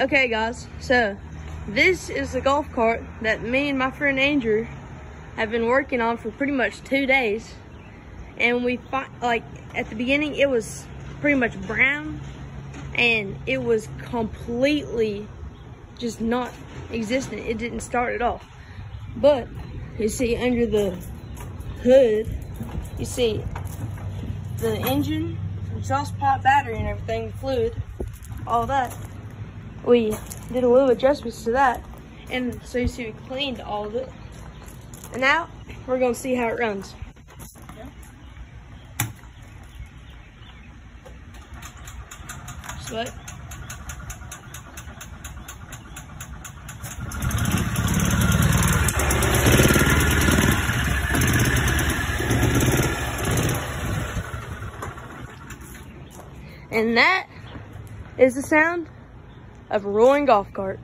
Okay guys, so this is the golf cart that me and my friend Andrew have been working on for pretty much two days. And we like, at the beginning it was pretty much brown and it was completely just not existent. It didn't start at all. But you see under the hood, you see the engine, exhaust pipe, battery and everything, fluid, all that. We did a little adjustments to that. And so you see we cleaned all of it. And now we're gonna see how it runs. Sweat. And that is the sound of a rolling golf cart.